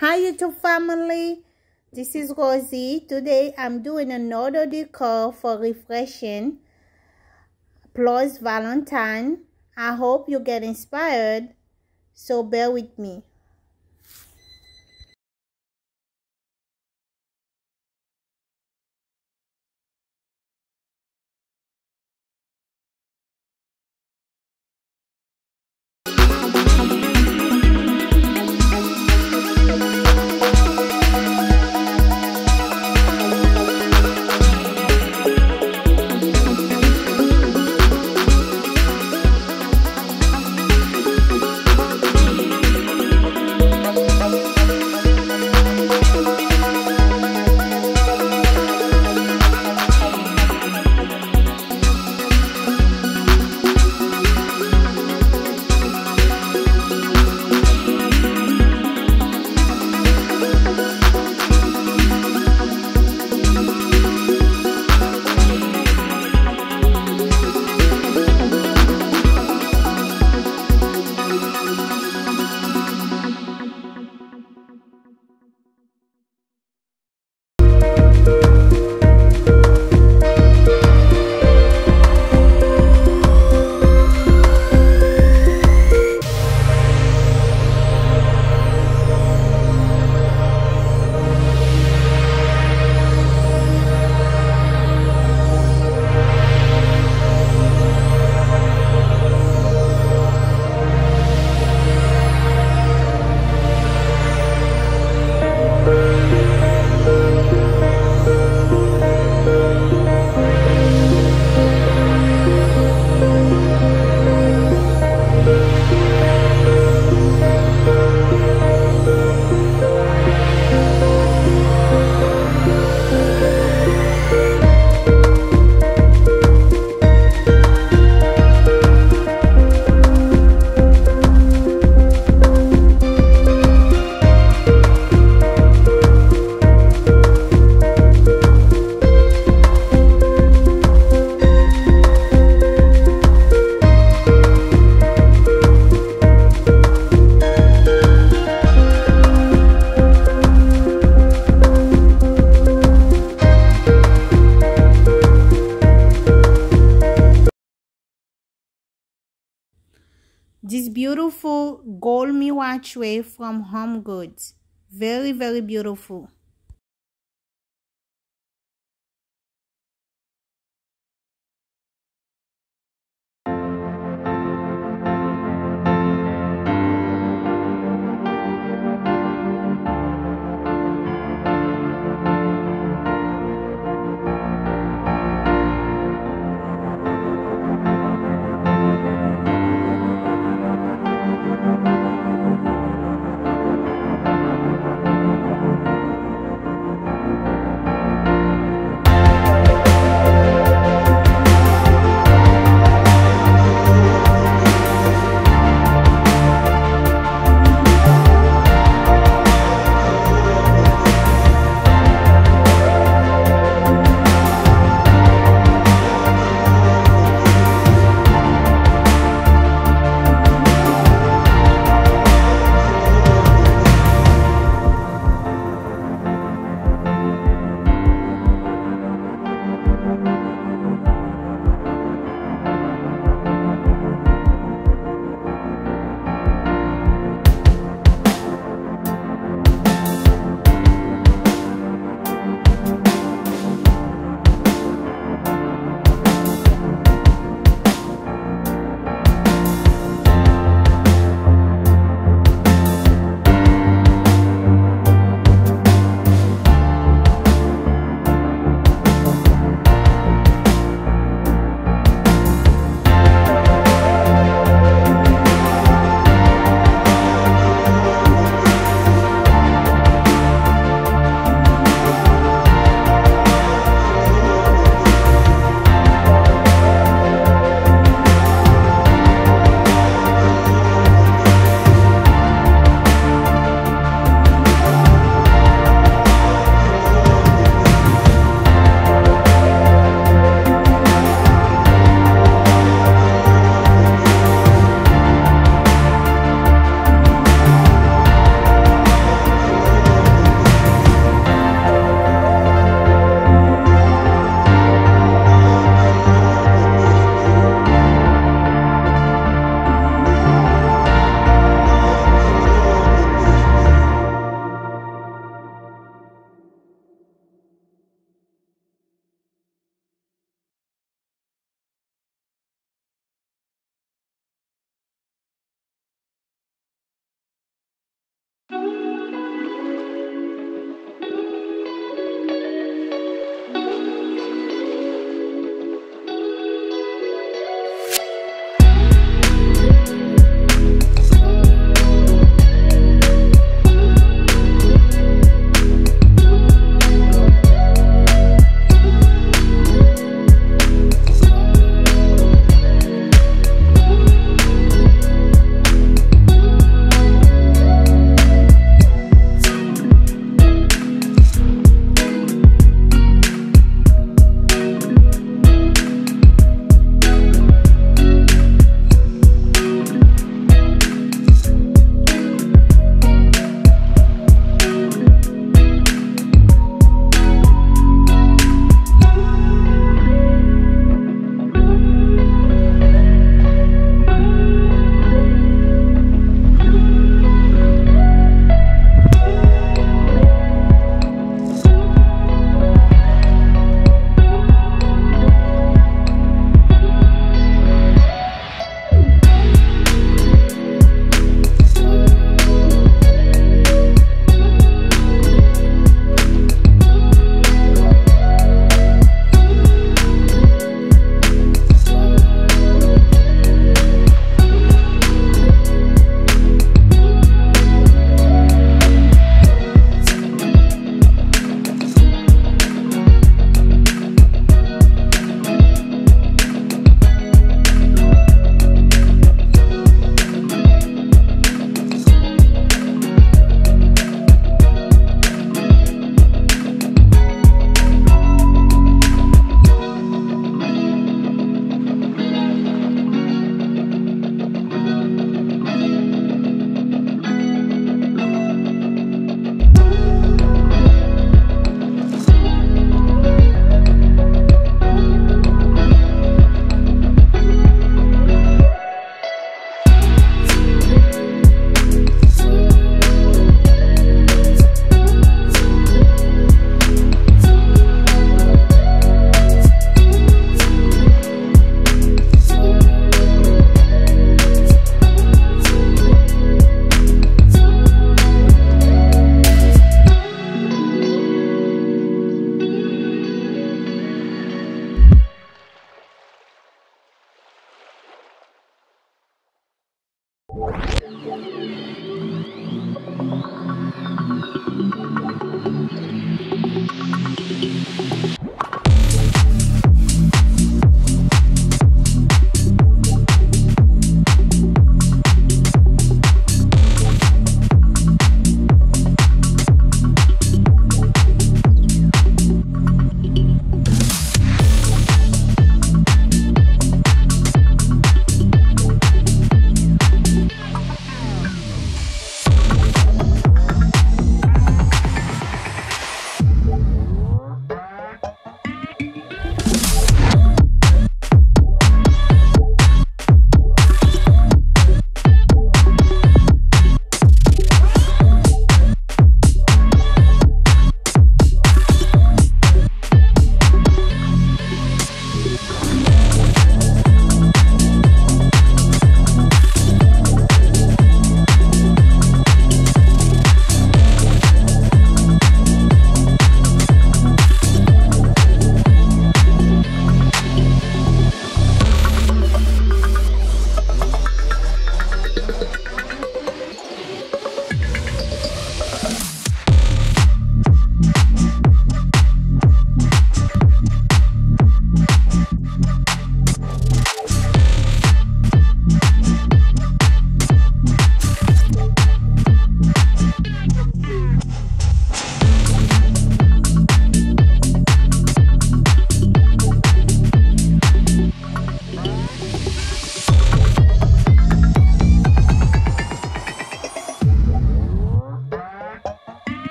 Hi YouTube family, this is Rosie. Today I'm doing another decor for refreshing plus Valentine. I hope you get inspired, so bear with me. This beautiful gold tray from home goods. Very very beautiful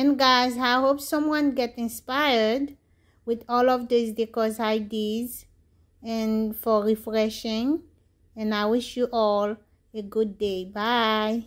and guys i hope someone get inspired with all of these decor ideas and for refreshing. And i wish you all a good day. Bye